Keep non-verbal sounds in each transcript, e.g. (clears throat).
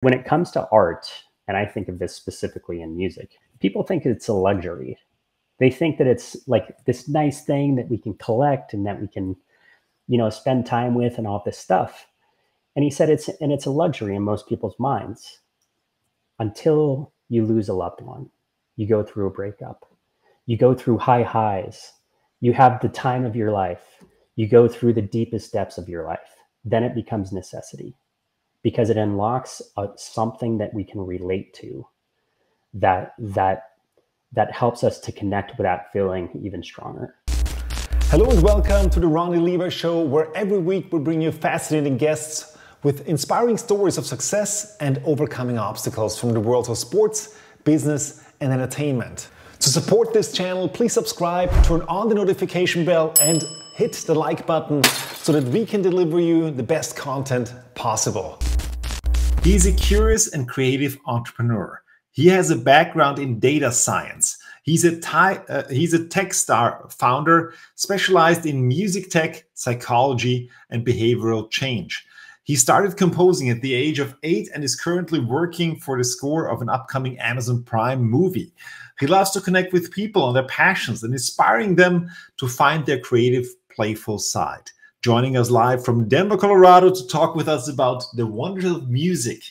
When it comes to art, and I think of this specifically in music, people think it's a luxury. They think that it's like this nice thing that we can collect and that we can, you know, spend time with and all this stuff. And he said it's and it's a luxury in most people's minds until you lose a loved one. You go through a breakup. You go through high highs. You have the time of your life. You go through the deepest depths of your life. Then it becomes necessity because it unlocks a, something that we can relate to that that that helps us to connect with that feeling even stronger. Hello and welcome to the Ronny Leber Show, where every week we bring you fascinating guests with inspiring stories of success and overcoming obstacles from the worlds of sports, business, and entertainment. To support this channel, please subscribe, turn on the notification bell, and hit the like button so that we can deliver you the best content possible. He's a curious and creative entrepreneur. He has a background in data science. He's a, uh, he's a Techstar founder specialized in music tech, psychology, and behavioral change. He started composing at the age of eight and is currently working for the score of an upcoming Amazon Prime movie. He loves to connect with people on their passions and inspiring them to find their creative, playful side joining us live from Denver, Colorado to talk with us about the wonders of music,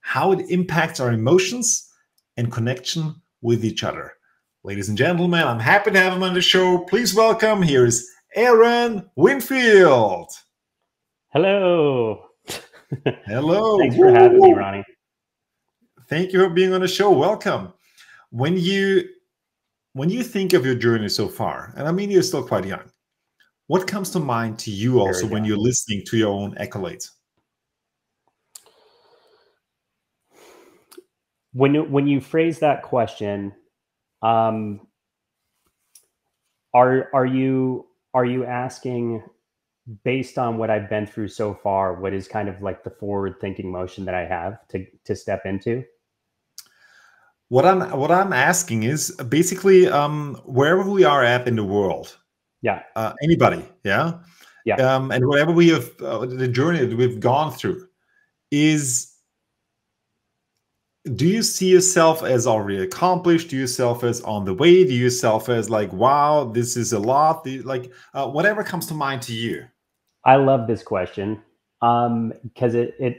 how it impacts our emotions and connection with each other. Ladies and gentlemen, I'm happy to have him on the show. Please welcome, here's Aaron Windfield. Hello. Hello. (laughs) Thanks for having me, Ronny. Thank you for being on the show. Welcome. When you when you think of your journey so far, and I mean you're still quite young, what comes to mind to you also when you're listening to your own accolades? When you, when you phrase that question, um, are are you are you asking based on what I've been through so far? What is kind of like the forward thinking motion that I have to to step into? What I'm what I'm asking is basically um, wherever we are at in the world, yeah. Uh, anybody. Yeah. Yeah. Um, and whatever we have, uh, the journey that we've gone through is do you see yourself as already accomplished? Do you yourself as on the way? Do you yourself as like, wow, this is a lot? like, uh, whatever comes to mind to you. I love this question um, because it it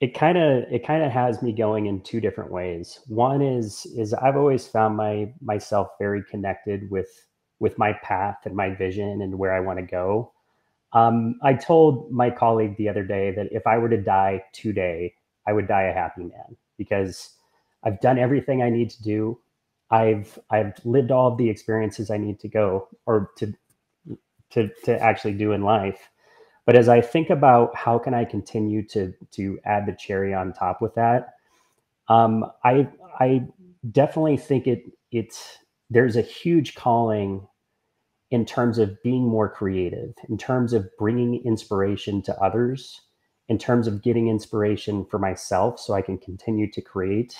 it kind of it kind of has me going in two different ways. One is is I've always found my myself very connected with with my path and my vision and where I want to go. Um, I told my colleague the other day that if I were to die today, I would die a happy man because I've done everything I need to do. I've I've lived all the experiences I need to go or to to to actually do in life. But as I think about how can I continue to to add the cherry on top with that, um, I I definitely think it it's there's a huge calling in terms of being more creative, in terms of bringing inspiration to others, in terms of getting inspiration for myself so I can continue to create.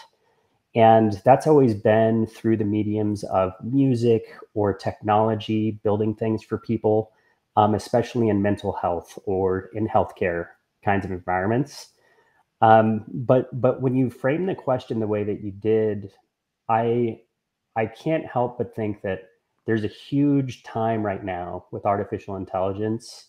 And that's always been through the mediums of music or technology, building things for people, um, especially in mental health or in healthcare kinds of environments. Um, but but when you frame the question the way that you did, I I can't help but think that there's a huge time right now with artificial intelligence,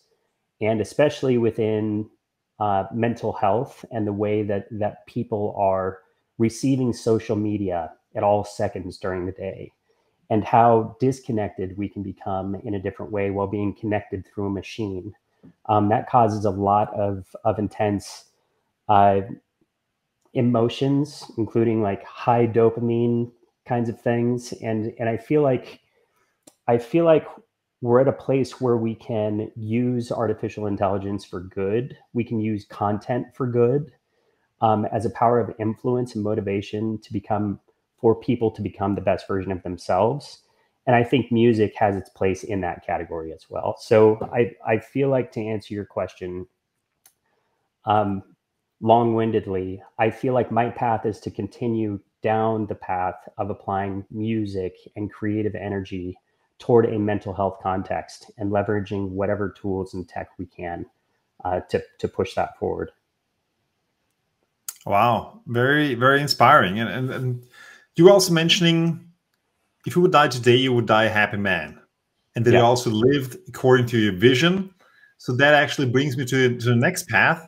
and especially within uh, mental health and the way that that people are receiving social media at all seconds during the day, and how disconnected we can become in a different way while being connected through a machine. Um, that causes a lot of of intense uh, emotions, including like high dopamine kinds of things. And and i feel like i feel like we're at a place where we can use artificial intelligence for good. We can use content for good um, as a power of influence and motivation to become for people to become the best version of themselves. And i think music has its place in that category as well. So i i feel like to answer your question um, long-windedly i feel like my path is to continue down the path of applying music and creative energy toward a mental health context and leveraging whatever tools and tech we can uh, to, to push that forward. Wow, very very inspiring. And, and, and you were also mentioning if you would die today, you would die a happy man, and that yeah. you also lived according to your vision. So that actually brings me to, to the next path.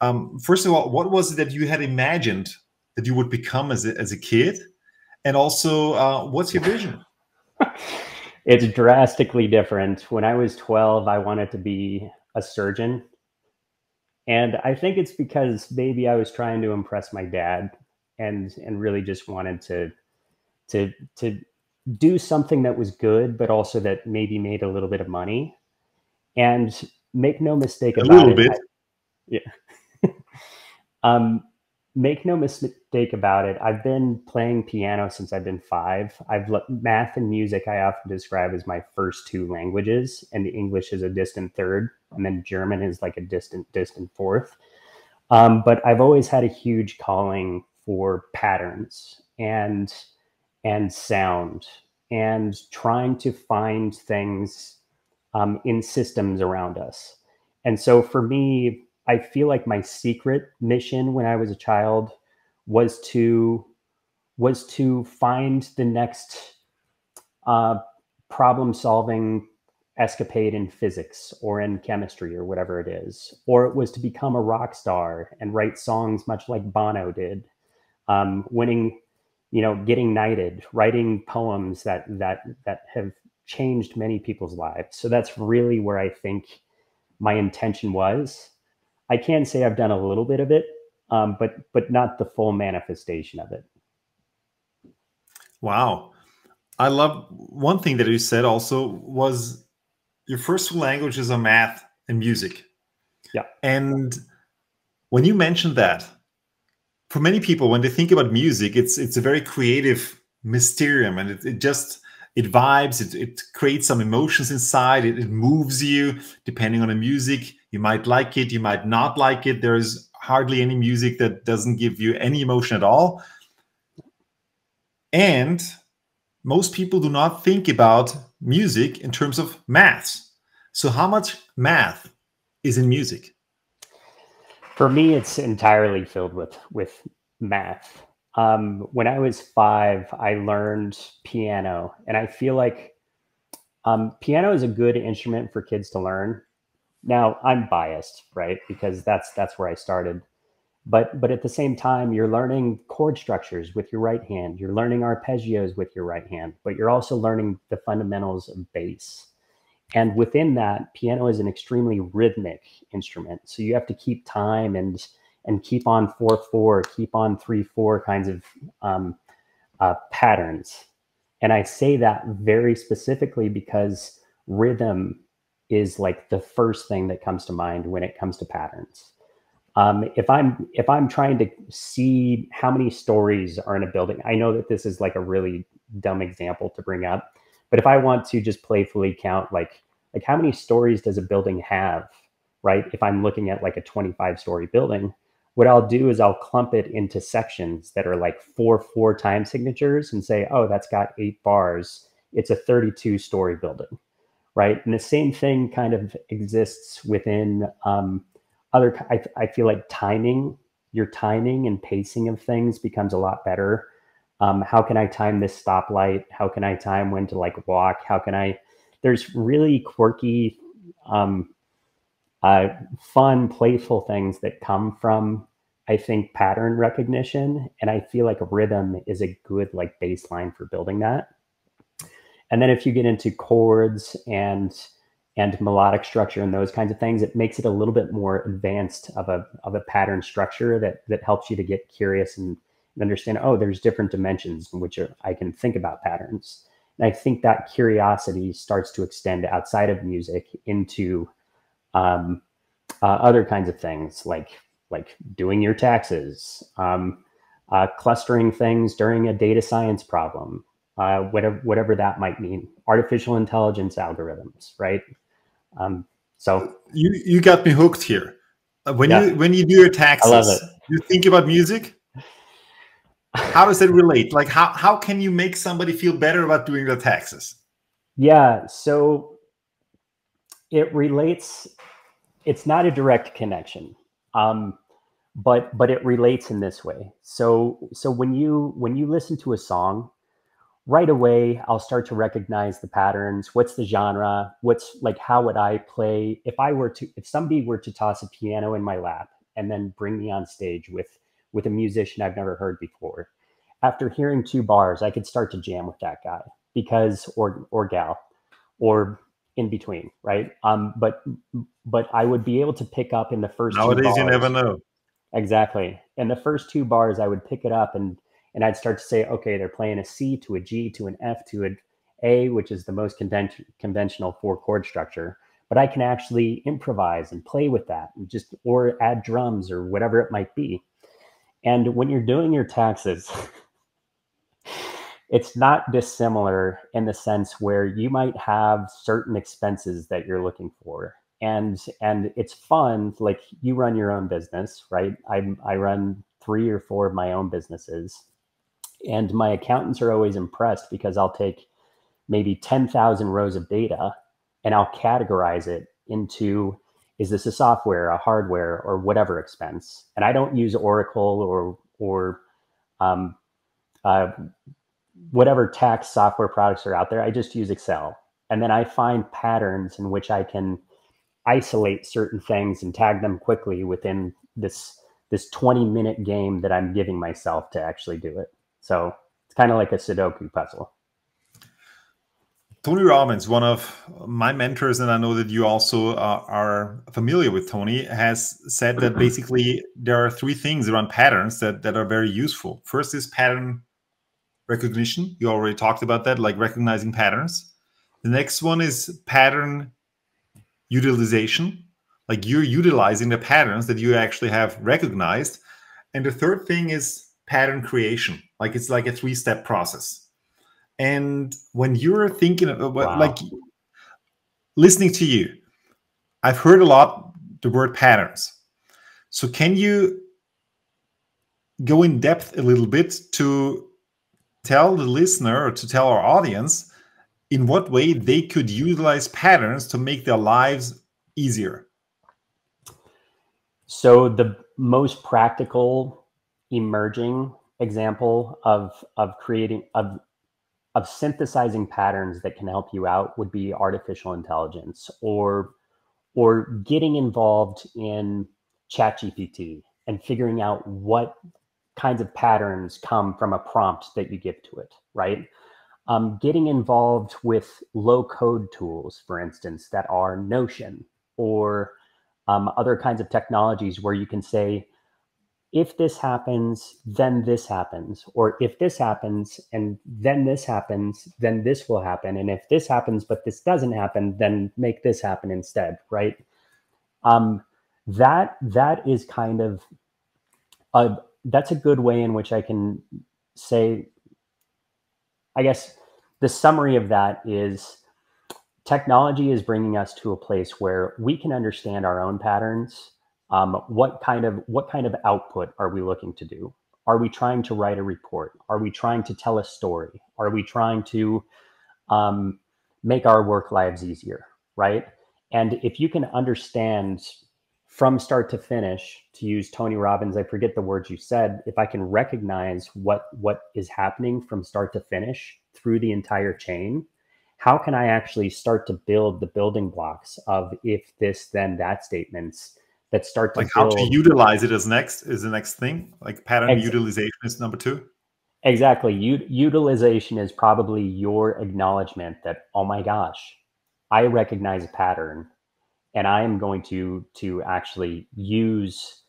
Um, first of all, what was it that you had imagined that you would become as a, as a kid? And also, uh, what's your vision? (laughs) it's drastically different. When I was 12, I wanted to be a surgeon. And I think it's because maybe I was trying to impress my dad and and really just wanted to to to do something that was good, but also that maybe made a little bit of money. And make no mistake about a little it. Bit. I, yeah. (laughs) um, make no mistake about it. I've been playing piano since I've been five. I've math and music. I often describe as my first two languages, and English is a distant third, and then German is like a distant, distant fourth. Um, but I've always had a huge calling for patterns and and sound and trying to find things um, in systems around us. And so for me, I feel like my secret mission when I was a child was to was to find the next uh, problem solving escapade in physics or in chemistry or whatever it is, or it was to become a rock star and write songs much like Bono did, um, winning, you know, getting knighted, writing poems that that that have changed many people's lives. So that's really where I think my intention was. I can say I've done a little bit of it, um, but but not the full manifestation of it. Wow, I love one thing that you said also was your first two languages are math and music. Yeah, and when you mentioned that, for many people, when they think about music, it's it's a very creative mysterium, and it, it just it vibes, it, it creates some emotions inside, it, it moves you depending on the music. You might like it, you might not like it. There's hardly any music that doesn't give you any emotion at all. And most people do not think about music in terms of maths. So, how much math is in music? For me, it's entirely filled with with math. Um, when I was five, I learned piano, and I feel like um, piano is a good instrument for kids to learn. Now, I'm biased, right? Because that's that's where I started. But but at the same time, you're learning chord structures with your right hand. You're learning arpeggios with your right hand, but you're also learning the fundamentals of bass. And within that, piano is an extremely rhythmic instrument. So you have to keep time and and keep on four four, keep on three four kinds of um, uh, patterns. And I say that very specifically because rhythm is like the first thing that comes to mind when it comes to patterns. Um, if I'm if I'm trying to see how many stories are in a building, I know that this is like a really dumb example to bring up, but if I want to just playfully count like like how many stories does a building have, right? If I'm looking at like a 25 story building, what I'll do is I'll clump it into sections that are like four four time signatures and say, oh, that's got eight bars. It's a 32 story building, right? And the same thing kind of exists within um, other. I, I feel like timing, your timing and pacing of things becomes a lot better. Um, how can I time this stoplight? How can I time when to like walk? How can I? There's really quirky um, uh, fun, playful things that come from, I think, pattern recognition. And I feel like rhythm is a good like baseline for building that. And then if you get into chords and and melodic structure and those kinds of things, it makes it a little bit more advanced of a of a pattern structure that that helps you to get curious and, and understand. Oh, there's different dimensions in which I can think about patterns. And I think that curiosity starts to extend outside of music into um, uh, other kinds of things like like doing your taxes, um, uh, clustering things during a data science problem, uh, whatever whatever that might mean, artificial intelligence algorithms, right? Um, so you you got me hooked here. Uh, when yeah. you when you do your taxes, you think about music. (laughs) How does it relate? Like how how can you make somebody feel better about doing their taxes? Yeah, so it relates it's not a direct connection. Um, but but it relates in this way. So so when you when you listen to a song, right away I'll start to recognize the patterns. What's the genre? What's like how would I play if I were to if somebody were to toss a piano in my lap and then bring me on stage with with a musician I've never heard before. After hearing two bars, I could start to jam with that guy because or or gal or in between, right? Um, but but I would be able to pick up in the first. Nowadays, bars, you never know. Exactly. And the first two bars, I would pick it up and and I'd start to say, okay, they're playing a C to a G to an F to an A, which is the most convention, conventional four chord structure. But I can actually improvise and play with that, and just or add drums or whatever it might be. And when you're doing your taxes. (laughs) it's not dissimilar in the sense where you might have certain expenses that you're looking for. And and it's fun like you run your own business right? I i run three or four of my own businesses. And my accountants are always impressed because i'll take maybe 10,000 rows of data and i'll categorize it into is this a software a hardware or whatever expense? And i don't use oracle or or um, uh, whatever tax software products are out there, I just use Excel. And then I find patterns in which I can isolate certain things and tag them quickly within this this 20 minute game that I'm giving myself to actually do it. So it's kind of like a Sudoku puzzle. Tony Robbins, one of my mentors, and I know that you also uh, are familiar with Tony, has said that basically there are three things around patterns that, that are very useful. First is pattern recognition. You already talked about that, like recognizing patterns. The next one is pattern utilization, like you're utilizing the patterns that you actually have recognized. And the third thing is pattern creation, like it's like a three step process. And when you're thinking about wow. like listening to you, I've heard a lot the word patterns. So can you go in depth a little bit to tell the listener or to tell our audience in what way they could utilize patterns to make their lives easier? So the most practical emerging example of of creating of of synthesizing patterns that can help you out would be artificial intelligence or or getting involved in ChatGPT and figuring out what kinds of patterns come from a prompt that you give to it, right? Um, getting involved with low code tools, for instance, that are Notion or um, other kinds of technologies where you can say, if this happens, then this happens. Or if this happens and then this happens, then this will happen. And if this happens, but this doesn't happen, then make this happen instead, right? Um, that that is kind of a, that's a good way in which I can say, I guess the summary of that is technology is bringing us to a place where we can understand our own patterns. Um, what kind of what kind of output are we looking to do? Are we trying to write a report? Are we trying to tell a story? Are we trying to um, make our work lives easier? Right. And if you can understand from start to finish to use tony robbins i forget the words you said if i can recognize what what is happening from start to finish through the entire chain how can i actually start to build the building blocks of if this then that statements that start to like build... how to utilize it as next is the next thing? Like pattern Ex- utilization is number two? Exactly. U- utilization is probably your acknowledgement that oh my gosh i recognize a pattern and I am going to to actually use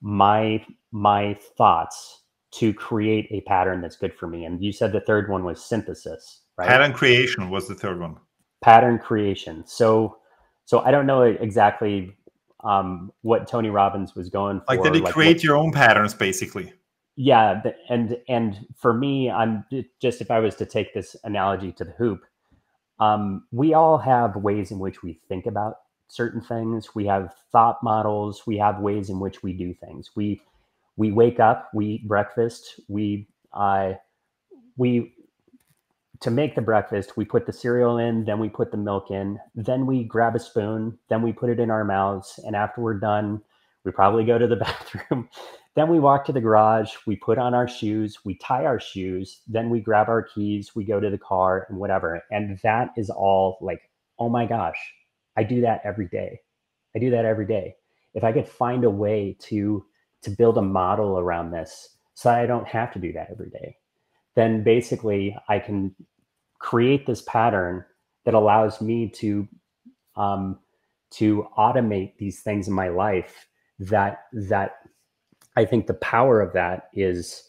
my my thoughts to create a pattern that's good for me. And you said the third one was synthesis, right? Pattern creation was the third one. Pattern creation. So so I don't know exactly um, what Tony Robbins was going for. Like did it like create what, your own patterns basically? Yeah, and and for me, I'm just if I was to take this analogy to the hoop, um, we all have ways in which we think about certain things. We have thought models. We have ways in which we do things. We we wake up, we eat breakfast, we uh, we to make the breakfast, we put the cereal in, then we put the milk in, then we grab a spoon, then we put it in our mouths, and after we're done, We probably go to the (laughs) bathroom. then we walk to the garage. We put on our shoes. We tie our shoes. Then we grab our keys. We go to the car and whatever. And that is all like, oh my gosh, I do that every day. I do that every day. If I could find a way to to build a model around this so I don't have to do that every day, then basically I can create this pattern that allows me to um, to automate these things in my life that that I think the power of that is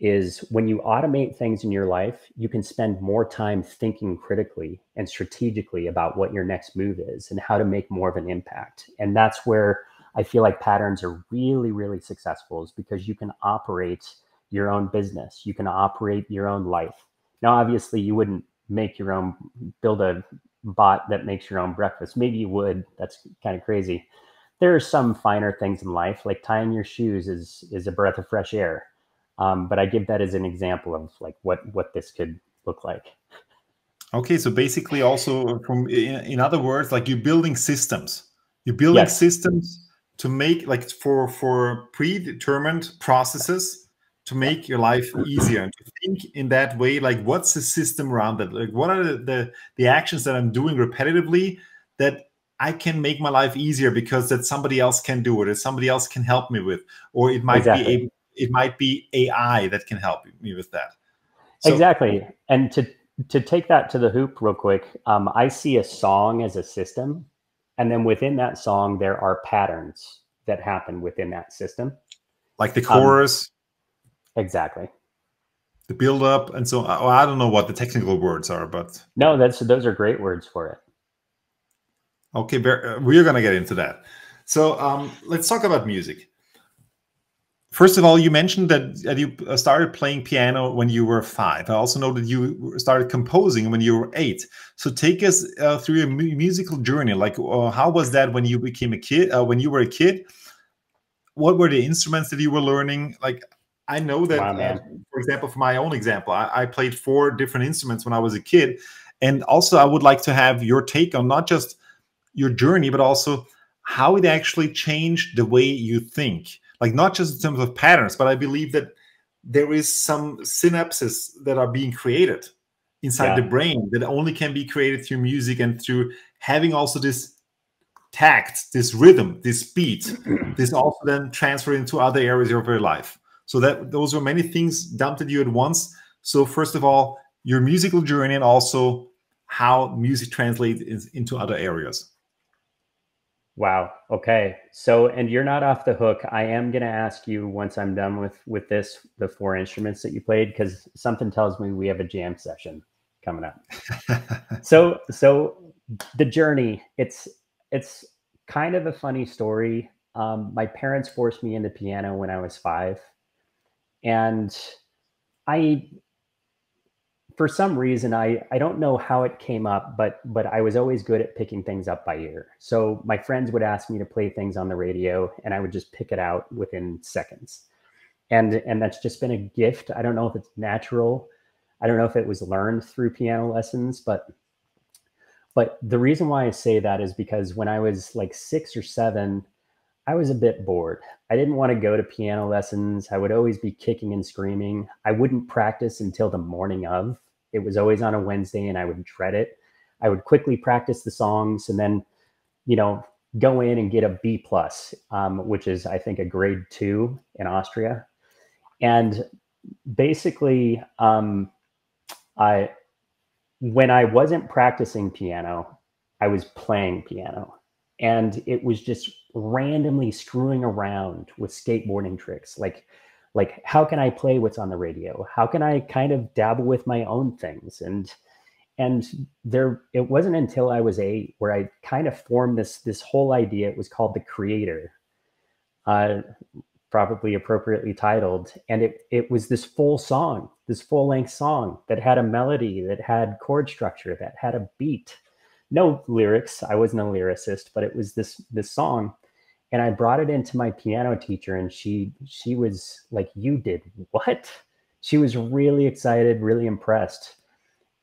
is when you automate things in your life, you can spend more time thinking critically and strategically about what your next move is and how to make more of an impact. And that's where I feel like patterns are really, really successful is because you can operate your own business, you can operate your own life. Now, obviously, you wouldn't make your own, build a bot that makes your own breakfast. Maybe you would. That's kind of crazy. There are some finer things in life, like tying your shoes is is a breath of fresh air. Um, but I give that as an example of like what what this could look like. Okay, so basically, also from in, in other words, like you're building systems. You're building yes. systems to make like for for predetermined processes to make your life easier and to think in that way like what's the system around that like what are the, the, the actions that i'm doing repetitively that i can make my life easier because that somebody else can do it or somebody else can help me with or it might exactly. be a, it might be ai that can help me with that so, exactly and to to take that to the hoop real quick um, i see a song as a system and then within that song, there are patterns that happen within that system. Like the chorus. Um, exactly. The build up and so well, I don't know what the technical words are, but no, that's those are great words for it. Okay, we're gonna get into that. So um, let's talk about music. First of all, you mentioned that, you uh, started playing piano when you were five. I also know that you started composing when you were eight. So take us uh, through your mu musical journey. Like, uh, how was that when you became a kid? Uh, when you were a kid, what were the instruments that you were learning? Like, I know that, wow, uh, for example, for my own example, I, I played four different instruments when I was a kid, and also I would like to have your take on not just your journey, but also how it actually changed the way you think like not just in terms of patterns, but I believe that there is some synapses that are being created inside yeah. the brain that only can be created through music and through having also this tact, this rhythm, this beat, (clears throat) this also then transfer into other areas of your life. So that those were many things dumped at you at once. So first of all, your musical journey and also how music translates into other areas. Wow. Okay. So, and you're not off the hook. I am going to ask you once I'm done with with this the four instruments that you played because something tells me we have a jam session coming up. (laughs) so, so the journey. It's it's kind of a funny story. Um, my parents forced me into piano when I was five, and I for some reason I I don't know how it came up, but but I was always good at picking things up by ear. So my friends would ask me to play things on the radio, and I would just pick it out within seconds. And and that's just been a gift. I don't know if it's natural. I don't know if it was learned through piano lessons, but but the reason why I say that is because when I was like six or seven, I was a bit bored. I didn't want to go to piano lessons. I would always be kicking and screaming. I wouldn't practice until the morning of. It was always on a Wednesday and I would dread it. I would quickly practice the songs and then, you know, go in and get a B plus, um, which is I think a grade two in Austria. And basically, um, I when I wasn't practicing piano, I was playing piano, and it was just randomly screwing around with skateboarding tricks, like like how can i play what's on the radio? How can i kind of dabble with my own things? And and there it wasn't until i was eight where i kind of formed this this whole idea. It was called the creator uh probably appropriately titled. And it it was this full song this full length song that had a melody that had chord structure that had a beat no lyrics. I wasn't a lyricist but it was this this song. And I brought it into my piano teacher and she she was like you did what? She was really excited really impressed.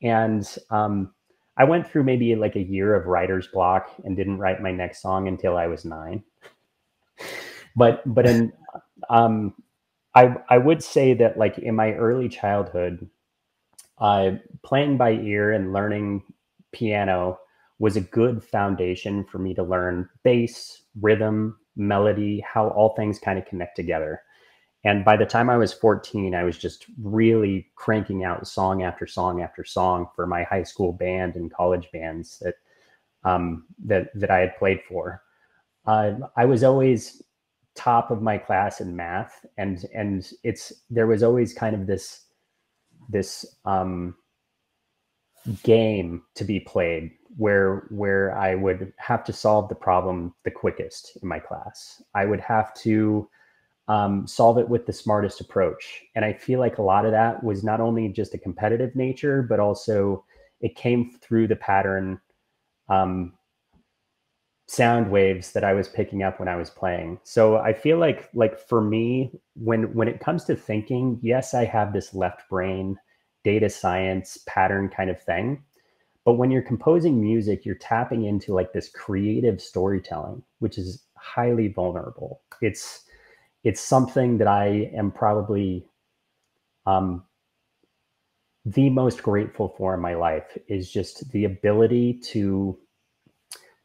And um, I went through maybe like a year of writer's block and didn't write my next song until I was nine. (laughs) But but in um, I I would say that like in my early childhood, uh, playing by ear and learning piano was a good foundation for me to learn bass, rhythm, melody, how all things kind of connect together. And by the time I was 14, I was just really cranking out song after song after song for my high school band and college bands that um, that that I had played for. Uh, I was always top of my class in math, and and it's there was always kind of this this um, game to be played where where I would have to solve the problem the quickest in my class. I would have to um, solve it with the smartest approach. And I feel like a lot of that was not only just a competitive nature, but also it came through the pattern um, sound waves that I was picking up when I was playing. So I feel like like for me, when when it comes to thinking, yes, I have this left brain data science pattern kind of thing. But when you're composing music, you're tapping into like this creative storytelling, which is highly vulnerable. It's it's something that I am probably um, the most grateful for in my life is just the ability to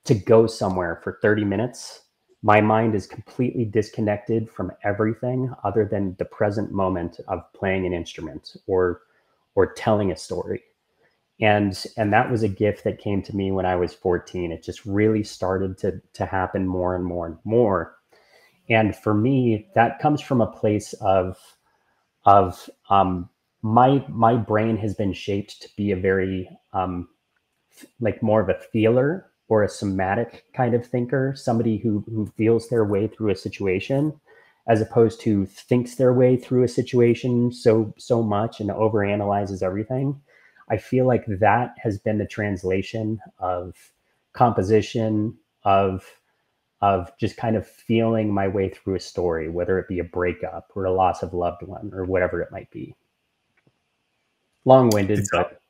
to go somewhere for 30 minutes my mind is completely disconnected from everything other than the present moment of playing an instrument or or telling a story. And and that was a gift that came to me when i was 14 it just really started to to happen more and more and more. And for me that comes from a place of of um, my my brain has been shaped to be a very um, like more of a feeler or a somatic kind of thinker somebody who who feels their way through a situation as opposed to thinks their way through a situation so so much and overanalyzes everything i feel like that has been the translation of composition of of just kind of feeling my way through a story, whether it be a breakup or a loss of loved one or whatever it might be. Long winded, but.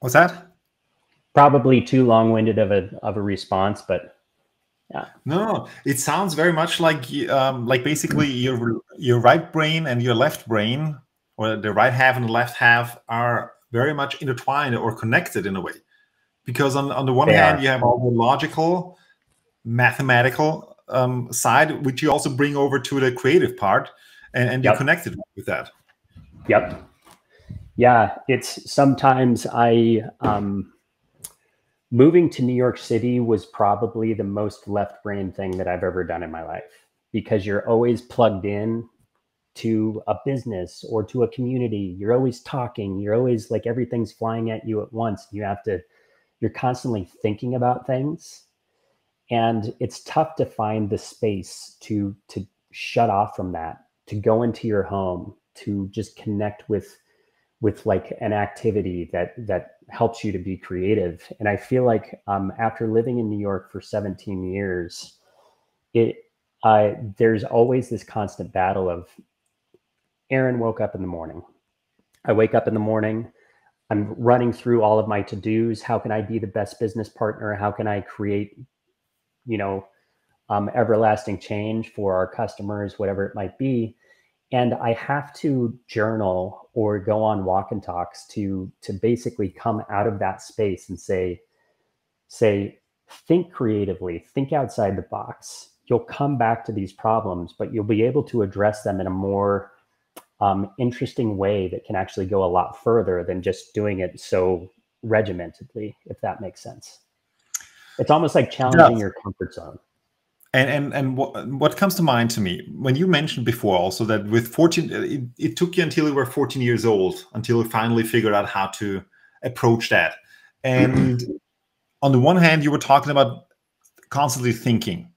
What's that? Probably too long winded of a, of a response, but yeah. No, it sounds very much like um, like basically your your right brain and your left brain, or the right half and the left half, are very much intertwined or connected in a way because on, on the one they hand are. you have all the logical mathematical um, side which you also bring over to the creative part and, and yep. you're connected with that yep yeah it's sometimes i um, moving to new york city was probably the most left brain thing that i've ever done in my life because you're always plugged in to a business or to a community. You're always talking. You're always like everything's flying at you at once. You have to you're constantly thinking about things. And it's tough to find the space to to shut off from that to go into your home to just connect with with like an activity that that helps you to be creative and i feel like um, after living in new york for 17 years it there's always this constant battle of aaron woke up in the morning i wake up in the morning I'm running through all of my to-dos. How can I be the best business partner? How can I create, you know, um, everlasting change for our customers, whatever it might be. And I have to journal or go on walk and talks to to basically come out of that space and say, say, think creatively, think outside the box. You'll come back to these problems, but you'll be able to address them in a more um, interesting way that can actually go a lot further than just doing it so regimentedly, if that makes sense. It's almost like challenging your comfort zone. And and and what what comes to mind to me when you mentioned before also that with 14 uh, it, it took you until you were 14 years old until you finally figured out how to approach that. And mm-hmm. on the one hand you were talking about constantly thinking.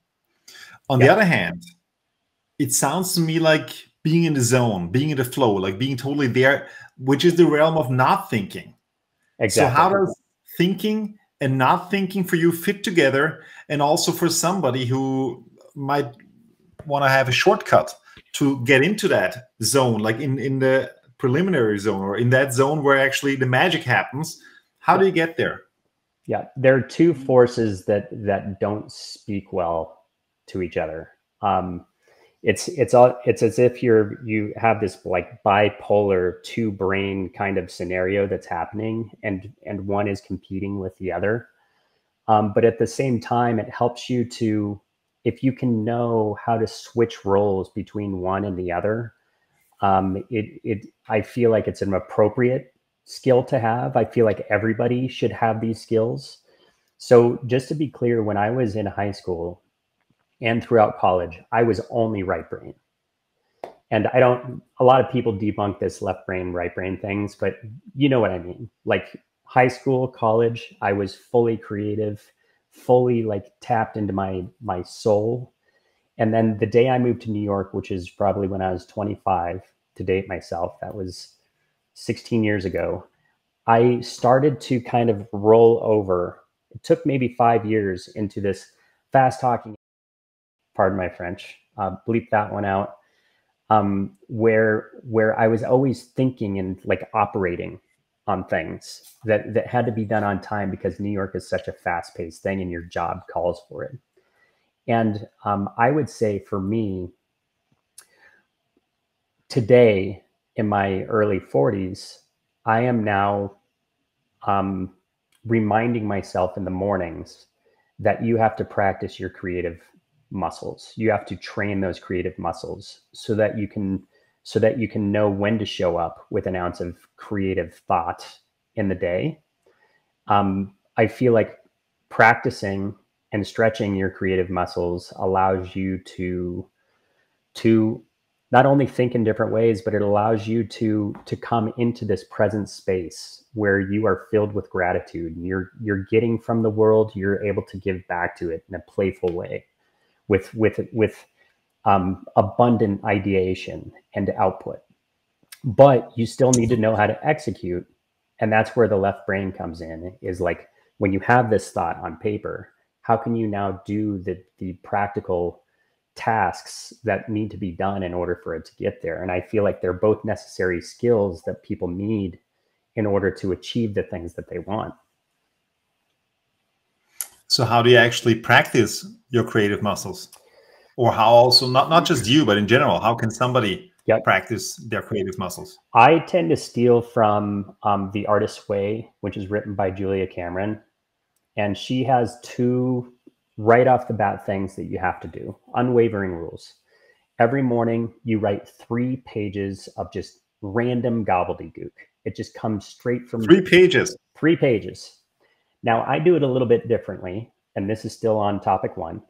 On yeah. the other hand, it sounds to me like being in the zone, being in the flow, like being totally there, which is the realm of not thinking. Exactly. So how does thinking and not thinking for you fit together? And also for somebody who might want to have a shortcut to get into that zone, like in, in the preliminary zone or in that zone where actually the magic happens. How do you get there? Yeah, there are two forces that that don't speak well to each other. Um, it's it's all it's as if you're you have this like bipolar two brain kind of scenario that's happening and and one is competing with the other um, but at the same time it helps you to if you can know how to switch roles between one and the other um, it it i feel like it's an appropriate skill to have i feel like everybody should have these skills so just to be clear when i was in high school and throughout college, I was only right brain. And I don't, a lot of people debunk this left brain, right brain things, but you know what I mean. Like high school, college, I was fully creative, fully like tapped into my my soul. And then the day I moved to New York, which is probably when I was 25 to date myself, that was 16 years ago, I started to kind of roll over. It took maybe five years into this fast talking pardon my French, uh, bleep that one out. Um, where where I was always thinking and like operating on things that that had to be done on time because New York is such a fast paced thing and your job calls for it. And um, I would say for me, today in my early 40s, I am now um, reminding myself in the mornings that you have to practice your creative muscles. You have to train those creative muscles so that you can so that you can know when to show up with an ounce of creative thought in the day. Um, I feel like practicing and stretching your creative muscles allows you to to not only think in different ways but it allows you to to come into this present space where you are filled with gratitude you're you're getting from the world you're able to give back to it in a playful way with with with um, abundant ideation and output. But you still need to know how to execute, and that's where the left brain comes in. Is like when you have this thought on paper, how can you now do the the practical tasks that need to be done in order for it to get there? And I feel like they're both necessary skills that people need in order to achieve the things that they want. So how do you actually practice your creative muscles? Or how also not not just you, but in general, how can somebody yep. practice their creative muscles? I tend to steal from um, The Artist's Way, which is written by Julia Cameron. And she has two right off the bat things that you have to do, unwavering rules. Every morning, you write three pages of just random gobbledygook. It just comes straight from three pages. Three pages. Now, I do it a little bit differently, and this is still on topic one.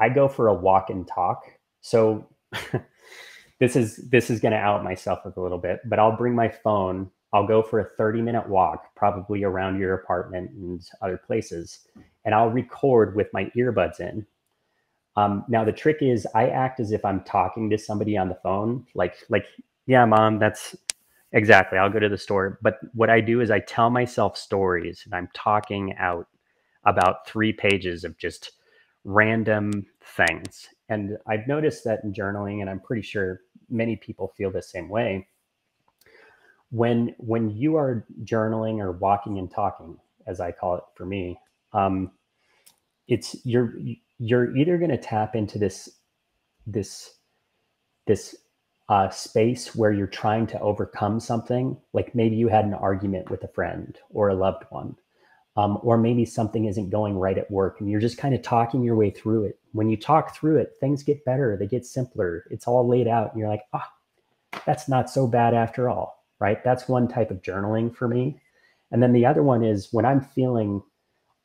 I go for a walk and talk. So (laughs) this is this is going to out myself a little bit, but I'll bring my phone. I'll go for a 30 minute walk, probably around your apartment and other places, and I'll record with my earbuds in. Um, now the trick is I act as if I'm talking to somebody on the phone, like like yeah, mom, that's Exactly. I'll go to the store. But what I do is I tell myself stories and I'm talking out about three pages of just random things. And I've noticed that in journaling, and I'm pretty sure many people feel the same way. When when you are journaling or walking and talking, as I call it for me, um, it's you're you're either going to tap into this this this uh, space where you're trying to overcome something, like maybe you had an argument with a friend or a loved one, um, or maybe something isn't going right at work and you're just kind of talking your way through it. When you talk through it, things get better, they get simpler. It's all laid out, and you're like, ah, that's not so bad after all, right? That's one type of journaling for me. And then the other one is when I'm feeling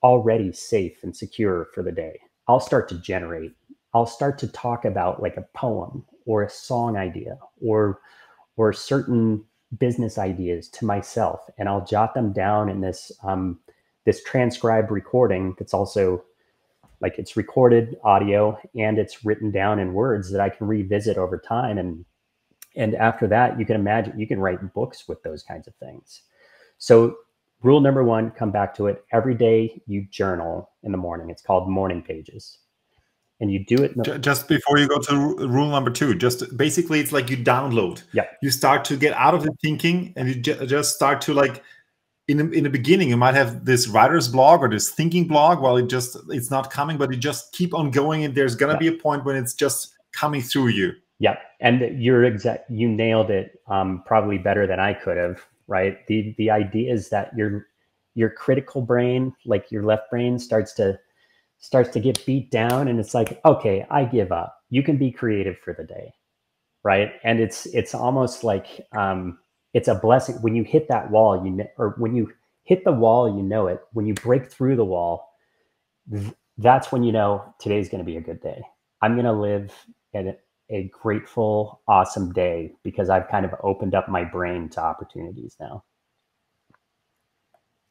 already safe and secure for the day, I'll start to generate. I'll start to talk about like a poem or a song idea or or certain business ideas to myself and i'll jot them down in this um, this transcribed recording that's also like it's recorded audio and it's written down in words that i can revisit over time. And and after that you can imagine you can write books with those kinds of things. So rule number one come back to it. Every day you journal in the morning. It's called morning pages. And you do it the- just before you go to rule number two just basically it's like you download. Yeah. You start to get out of the thinking and you just start to like in the, in the beginning you might have this writer's blog or this thinking blog while it just it's not coming but you just keep on going and there's going to yeah. be a point when it's just coming through you. Yeah and you're exact you nailed it um, probably better than i could have right? The the idea is that your your critical brain like your left brain starts to starts to get beat down and it's like okay i give up. You can be creative for the day right? And it's it's almost like um it's a blessing. When you hit that wall you or when you hit the wall you know it. When you break through the wall that's when you know today's going to be a good day. I'm going to live in a grateful awesome day because i've kind of opened up my brain to opportunities now.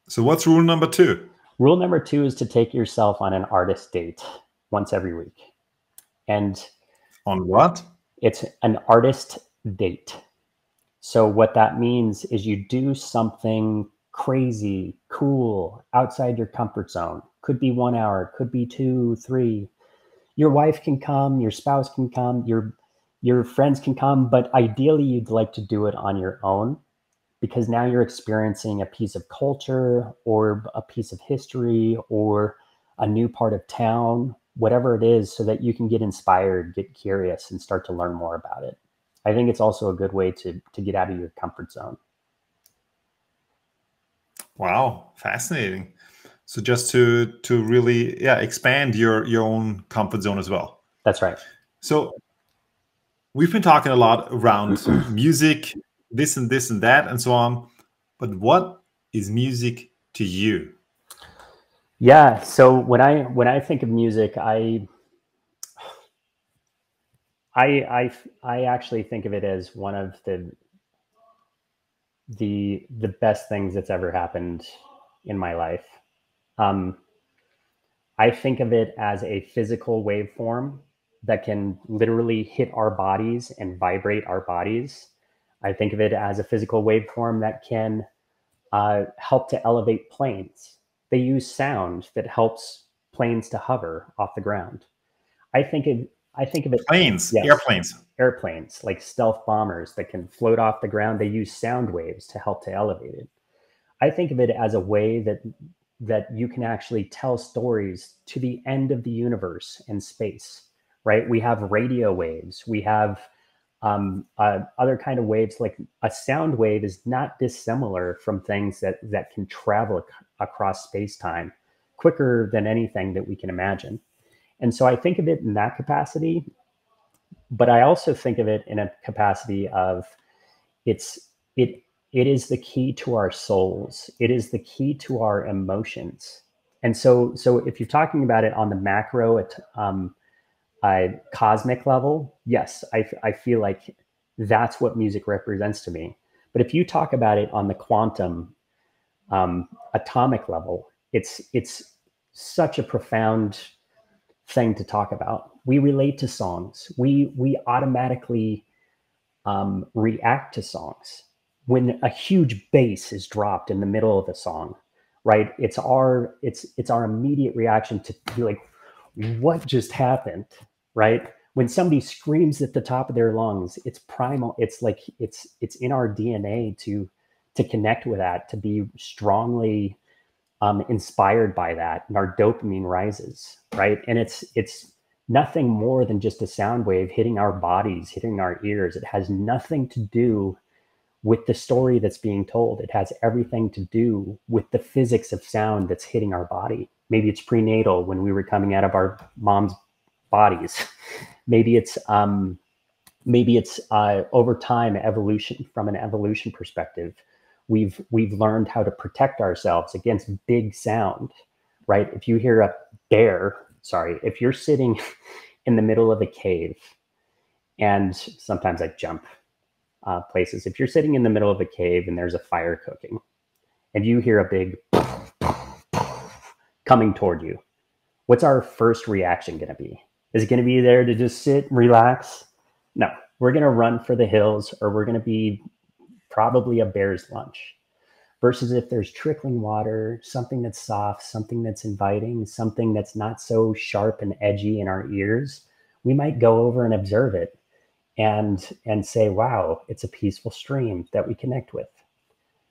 So what's rule number two? Rule number two is to take yourself on an artist date once every week. And on what? It's an artist date so what that means is you do something crazy, cool, outside your comfort zone. Could be one hour, could be two, three. Your wife can come, your spouse can come, your your friends can come, but ideally you'd like to do it on your own because now you're experiencing a piece of culture or a piece of history or a new part of town, whatever it is, so that you can get inspired, get curious, and start to learn more about it. I think it's also a good way to to get out of your comfort zone. Wow, fascinating. So just to to really yeah expand your your own comfort zone as well. That's right. So we've been talking a lot around (clears throat) music, this and this and that and so on. But what is music to you? Yeah, so when I when I think of music, I I, I, I actually think of it as one of the the the best things that's ever happened in my life. Um, I think of it as a physical waveform that can literally hit our bodies and vibrate our bodies. I think of it as a physical waveform that can uh, help to elevate planes. They use sound that helps planes to hover off the ground. I think of I think of it planes, yes, airplanes, airplanes like stealth bombers that can float off the ground. They use sound waves to help to elevate it. I think of it as a way that that you can actually tell stories to the end of the universe and space. Right? We have radio waves. We have um, uh, other kind of waves. Like a sound wave is not dissimilar from things that that can travel ac- across space time quicker than anything that we can imagine. And so I think of it in that capacity, but I also think of it in a capacity of it's it it is the key to our souls. It is the key to our emotions. And so so if you're talking about it on the macro at um, I, cosmic level, yes, I, I feel like that's what music represents to me. But if you talk about it on the quantum um, atomic level, it's it's such a profound thing to talk about. We relate to songs. We we automatically um, react to songs when a huge bass is dropped in the middle of a song, right? It's our it's it's our immediate reaction to be like, what just happened, right? When somebody screams at the top of their lungs, it's primal. It's like it's it's in our DNA to to connect with that, to be strongly um, inspired by that, and our dopamine rises, right? And it's it's nothing more than just a sound wave hitting our bodies, hitting our ears. It has nothing to do with the story that's being told. It has everything to do with the physics of sound that's hitting our body. Maybe it's prenatal when we were coming out of our mom's bodies. (laughs) maybe it's um, maybe it's uh, over time evolution from an evolution perspective we've we've learned how to protect ourselves against big sound right? If you hear a bear sorry if you're sitting (laughs) in the middle of a cave and sometimes i jump uh, places if you're sitting in the middle of a cave and there's a fire cooking and you hear a big (laughs) coming toward you what's our first reaction going to be? Is it going to be there to just sit relax? No we're going to run for the hills or we're going to be probably a bear's lunch. Versus if there's trickling water, something that's soft, something that's inviting, something that's not so sharp and edgy in our ears, we might go over and observe it and and say, wow, it's a peaceful stream that we connect with.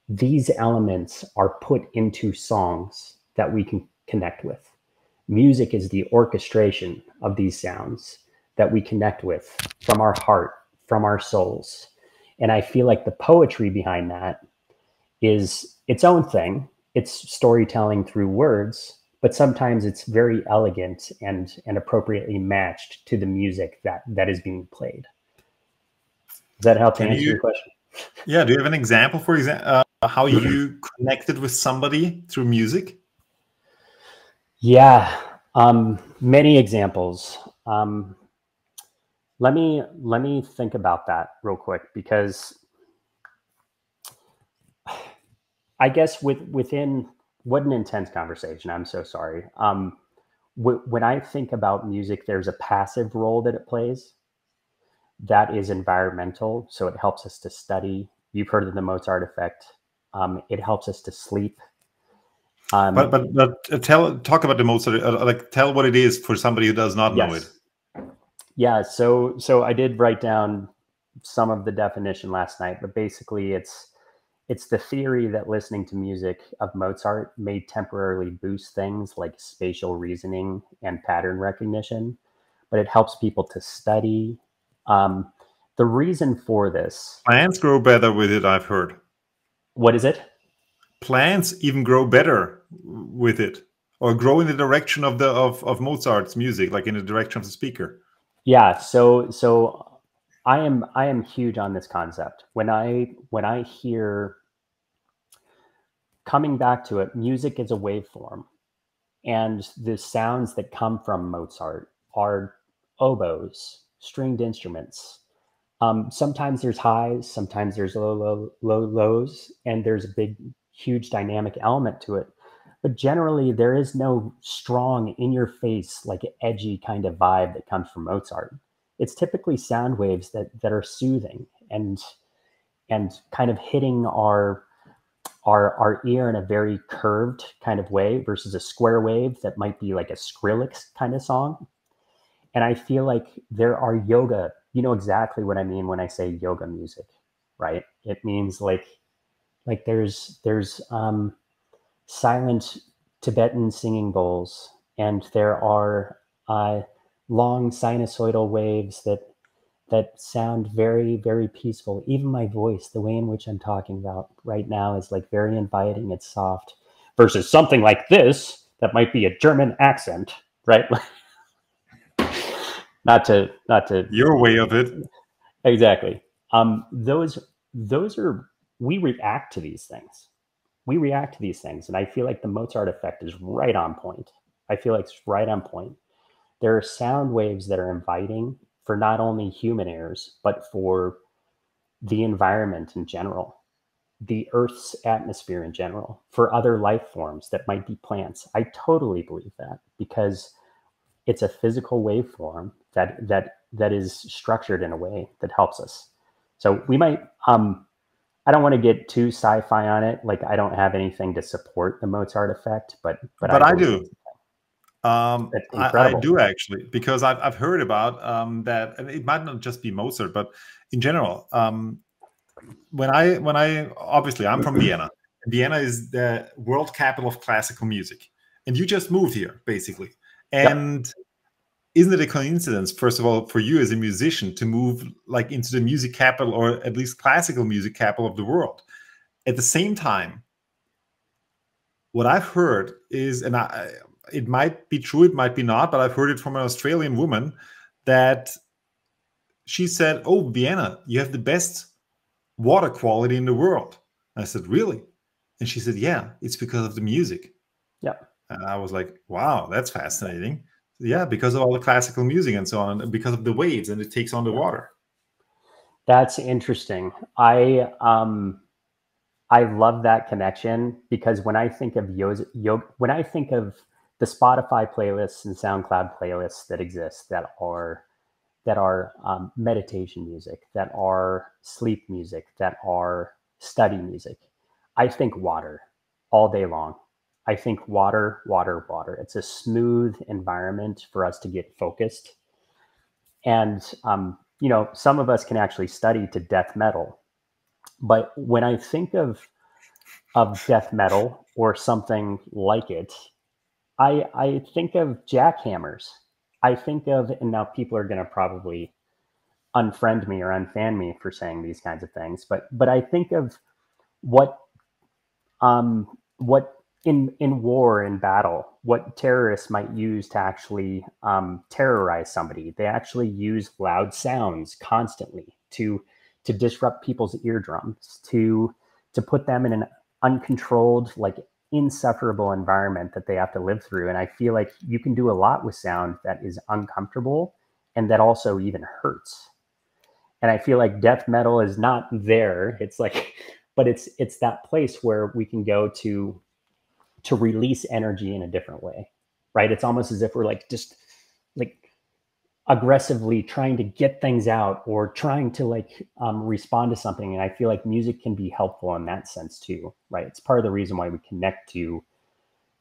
these elements are put into songs that we can connect with. Music is the orchestration of these sounds that we connect with from our heart, from our souls. And I feel like the poetry behind that is its own thing. It's storytelling through words, but sometimes it's very elegant and, and appropriately matched to the music that, that is being played. Does that help to answer you, your question? Yeah. Do you have an example, for example, uh, how you connected with somebody through music? Yeah, um, many examples. Um, let me let me think about that real quick because I guess with within what an intense conversation. I'm so sorry. Um, when I think about music, there's a passive role that it plays. That is environmental, so it helps us to study. You've heard of the Mozart effect. Um, it helps us to sleep. Um, but but, but uh, tell talk about the Mozart. Uh, like tell what it is for somebody who does not yes. know it. Yeah, so so I did write down some of the definition last night, but basically it's it's the theory that listening to music of Mozart may temporarily boost things like spatial reasoning and pattern recognition, but it helps people to study. Um, the reason for this plants grow better with it, I've heard. What is it? Plants even grow better with it, or grow in the direction of the of, of Mozart's music, like in the direction of the speaker. Yeah, so so I am I am huge on this concept. When I when I hear coming back to it, music is a waveform. And the sounds that come from Mozart are oboes, stringed instruments. Um, sometimes there's highs, sometimes there's low, low, low lows, and there's a big, huge dynamic element to it. But generally, there is no strong, in your face, like edgy kind of vibe that comes from Mozart. It's typically sound waves that that are soothing and and kind of hitting our our our ear in a very curved kind of way versus a square wave that might be like a Skrillex kind of song. And I feel like there are yoga. You know exactly what I mean when I say yoga music, right? It means like like there's there's um silent Tibetan singing bowls, and there are uh, long sinusoidal waves that that sound very very peaceful. Even my voice, the way in which I'm talking about right now, is like very inviting. It's soft, versus something like this that might be a German accent, right? (laughs) not to not to your way of it exactly. Um, those those are we react to these things we react to these things. And I feel like the Mozart effect is right on point. I feel like it's right on point. There are sound waves that are inviting for not only human ears, but for the environment in general, the Earth's atmosphere in general, for other life forms that might be plants. I totally believe that because it's a physical waveform that that that is structured in a way that helps us. So we might um, I don't want to get too sci-fi on it. Like I don't have anything to support the Mozart effect, but but, but I, I do. Um, I, I, do actually because I've I've heard about um, that, it might not just be Mozart, but in general. Um, when I when I obviously I'm from Vienna. Vienna is the world capital of classical music, and you just moved here basically. And yep isn't it a coincidence first of all for you as a musician to move like into the music capital or at least classical music capital of the world? At the same time what i've heard is and I, it might be true it might be not but i've heard it from an australian woman that she said oh vienna you have the best water quality in the world. I said really? And she said yeah it's because of the music. Yeah. And i was like wow that's fascinating yeah, because of all the classical music and so on, and because of the waves and it takes on the water. That's interesting. I um I love that connection because when I think of yoga, yoga when I think of the Spotify playlists and SoundCloud playlists that exist that are that are um, meditation music, that are sleep music, that are study music, I think water all day long. I think water, water, water. It's a smooth environment for us to get focused. And, um, you know, some of us can actually study to death metal. But when I think of of death metal or something like it, I I think of jackhammers. I think of, and now people are going to probably unfriend me or unfan me for saying these kinds of things, but but I think of what um what in in war in battle what terrorists might use to actually um, terrorize somebody. They actually use loud sounds constantly to to disrupt people's eardrums to to put them in an uncontrolled like insufferable environment that they have to live through. And i feel like you can do a lot with sound that is uncomfortable and that also even hurts. And i feel like death metal is not there. It's like (laughs) but it's it's that place where we can go to to release energy in a different way right? It's almost as if we're like just like aggressively trying to get things out or trying to like um, respond to something and i feel like music can be helpful in that sense too right? It's part of the reason why we connect to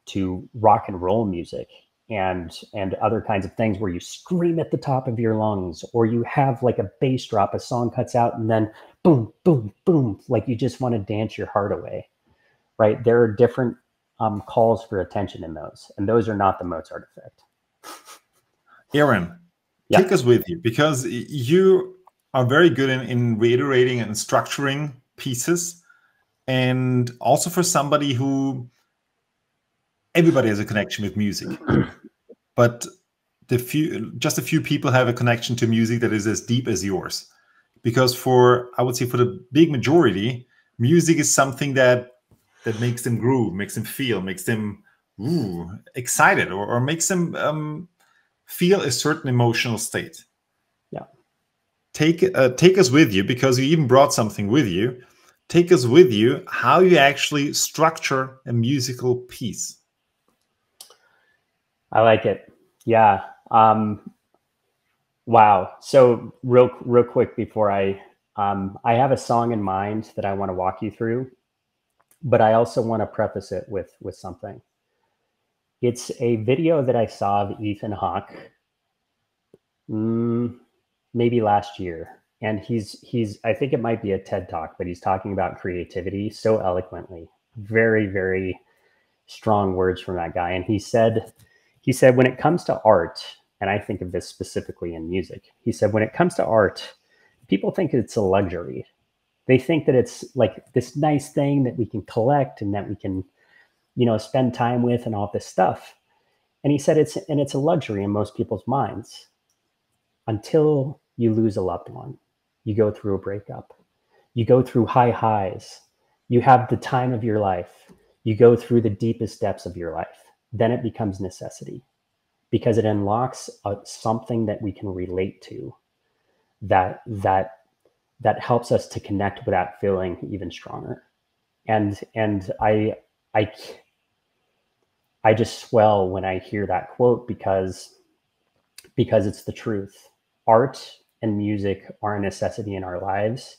to rock and roll music and and other kinds of things where you scream at the top of your lungs or you have like a bass drop a song cuts out and then boom boom boom like you just want to dance your heart away right? There are different um, calls for attention in those, and those are not the Mozart effect. Aaron, yeah. take us with you because you are very good in, in reiterating and structuring pieces, and also for somebody who everybody has a connection with music, (clears throat) but the few just a few people have a connection to music that is as deep as yours because for i would say for the big majority music is something that that makes them groove, makes them feel, makes them ooh, excited, or, or makes them um, feel a certain emotional state. Yeah. Take uh, take us with you because you even brought something with you. Take us with you how you actually structure a musical piece. I like it. Yeah. Um, wow. So real real quick before I um, I have a song in mind that I want to walk you through but I also want to preface it with with something. It's a video that I saw of Ethan Hawke, mm, maybe last year, and he's he's I think it might be a TED talk, but he's talking about creativity so eloquently, very very strong words from that guy, and he said he said when it comes to art, and I think of this specifically in music, he said when it comes to art, people think it's a luxury they think that it's like this nice thing that we can collect and that we can you know spend time with and all this stuff. And he said it's and it's a luxury in most people's minds until you lose a loved one. You go through a breakup. You go through high highs. You have the time of your life. You go through the deepest depths of your life. Then it becomes necessity because it unlocks a, something that we can relate to that that that helps us to connect without feeling even stronger. And and I I I just swell when I hear that quote because because it's the truth. Art and music are a necessity in our lives.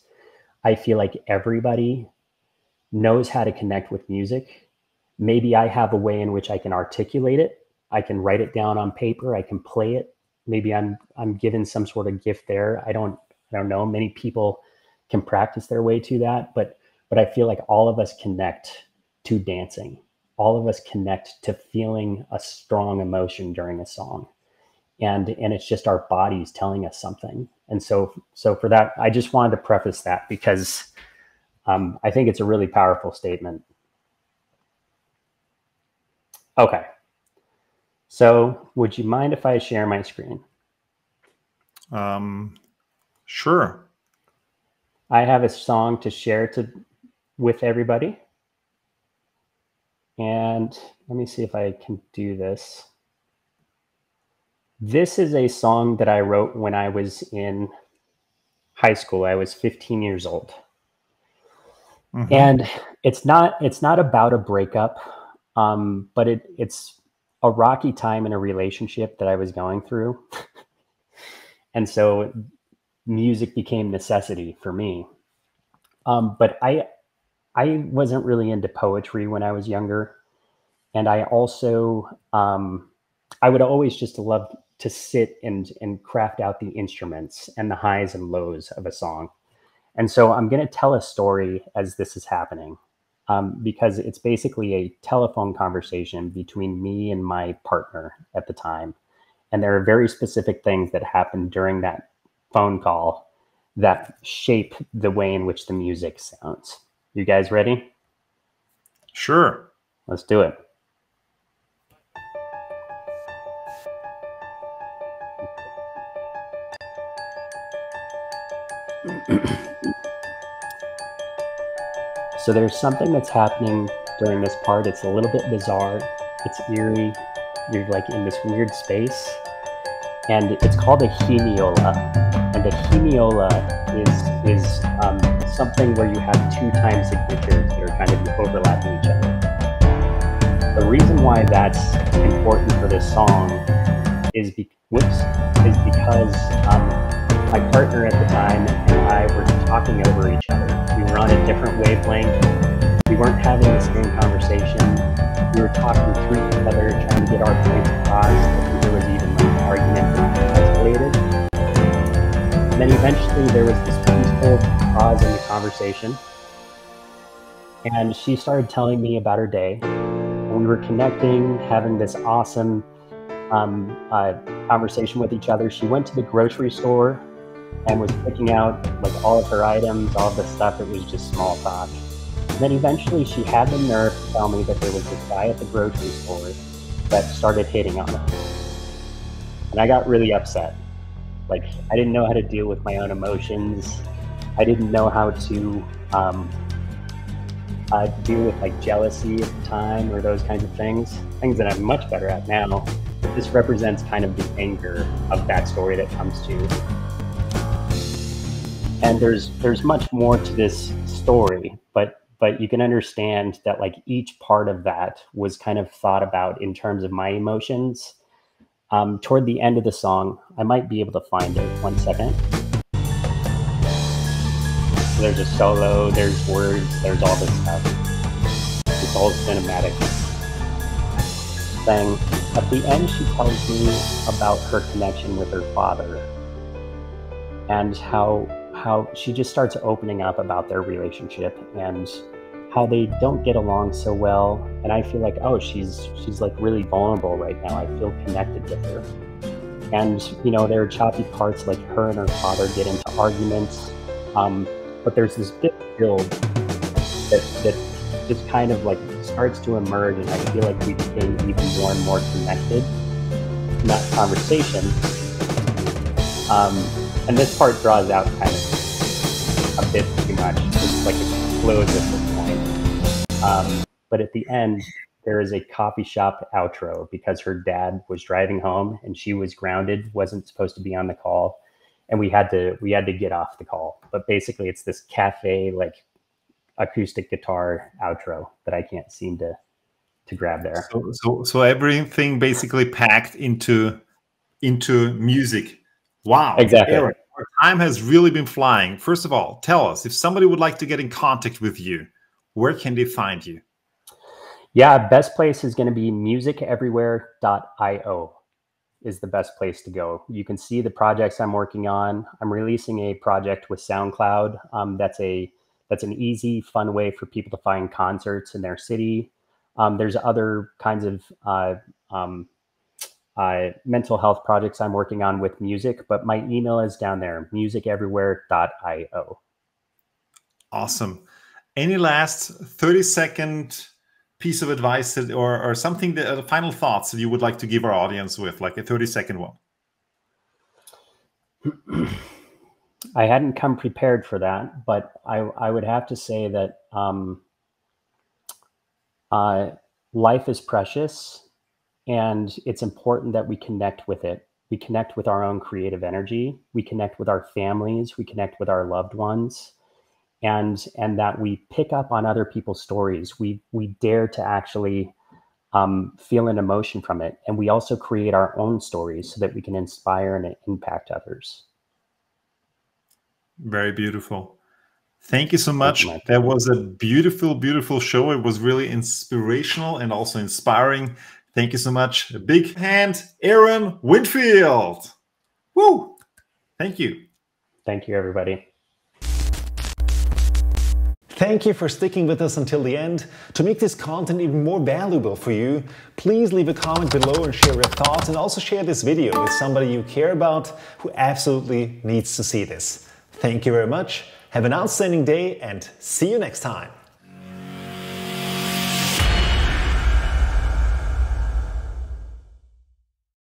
I feel like everybody knows how to connect with music. Maybe I have a way in which I can articulate it. I can write it down on paper. I can play it. Maybe I'm I'm given some sort of gift there. I don't I don't know. Many people can practice their way to that, but but I feel like all of us connect to dancing. All of us connect to feeling a strong emotion during a song. And and it's just our bodies telling us something. And so so for that, I just wanted to preface that because um, I think it's a really powerful statement. Okay. So would you mind if I share my screen? Um, Sure. I have a song to share to with everybody. And let me see if I can do this. This is a song that I wrote when I was in high school. I was 15 years old. Mm-hmm. And it's not it's not about a breakup, um, but it it's a rocky time in a relationship that I was going through. (laughs) and so music became necessity for me. Um, but I I wasn't really into poetry when I was younger, and I also um, I would always just love to sit and and craft out the instruments and the highs and lows of a song. And so I'm going to tell a story as this is happening. um, because it's basically a telephone conversation between me and my partner at the time. And there are very specific things that happened during that phone call that shape the way in which the music sounds. You guys ready? Sure. Let's do it. (clears throat) so there's something that's happening during this part. It's a little bit bizarre. It's eerie. You're like in this weird space. And it's called a hemiola. And a hemiola is, is um, something where you have two time signatures that are kind of overlapping each other. The reason why that's important for this song is, be- whoops, is because um, my partner at the time and I were talking over each other. We were on a different wavelength. We weren't having the same conversation. We were talking through each other, trying to get our points across. There was even then eventually there was this peaceful pause in the conversation. And she started telling me about her day. And we were connecting, having this awesome um, uh, conversation with each other. She went to the grocery store and was picking out like all of her items, all of the stuff It was just small talk. And then eventually she had the nerve to tell me that there was this guy at the grocery store that started hitting on her. And I got really upset. Like I didn't know how to deal with my own emotions. I didn't know how to um, uh, deal with like jealousy at the time or those kinds of things. Things that I'm much better at now. But this represents kind of the anger of that story that comes to and there's there's much more to this story but but you can understand that like each part of that was kind of thought about in terms of my emotions um, toward the end of the song i might be able to find it. One second. There's a solo there's words there's all this stuff. It's all cinematic. Thing at the end she tells me about her connection with her father and how how she just starts opening up about their relationship and how they don't get along so well and i feel like oh she's she's like really vulnerable right now. I feel connected with her. And you know there are choppy parts like her and her father get into arguments um, but there's this big build that that just kind of like starts to emerge and i feel like we became even more and more connected in that conversation. Um, and this part draws out kind of a bit too much. It's like it Um, but at the end, there is a coffee shop outro because her dad was driving home and she was grounded, wasn't supposed to be on the call, and we had to we had to get off the call. But basically, it's this cafe like acoustic guitar outro that I can't seem to to grab there. So, so, so everything basically packed into into music. Wow, exactly. Aaron, our time has really been flying. First of all, tell us if somebody would like to get in contact with you, where can they find you? Yeah, best place is going to be musiceverywhere.io is the best place to go. You can see the projects I'm working on. I'm releasing a project with SoundCloud. Um, that's a that's an easy, fun way for people to find concerts in their city. Um, there's other kinds of uh, um, uh, mental health projects I'm working on with music, but my email is down there, musiceverywhere.io. Awesome. Any last 30 second piece of advice that, or, or something that uh, final thoughts that you would like to give our audience with, like a 30 second one? (clears throat) I hadn't come prepared for that, but I, I would have to say that um, uh, life is precious and it's important that we connect with it. We connect with our own creative energy. We connect with our families. We connect with our loved ones. And, and that we pick up on other people's stories. We, we dare to actually um, feel an emotion from it. And we also create our own stories so that we can inspire and impact others. Very beautiful. Thank you so much. That was a beautiful, beautiful show. It was really inspirational and also inspiring. Thank you so much. A big hand, Aaron Windfield. Woo! Thank you. Thank you, everybody. Thank you for sticking with us until the end. To make this content even more valuable for you, please leave a comment below and share your thoughts and also share this video with somebody you care about who absolutely needs to see this. Thank you very much. Have an outstanding day and see you next time.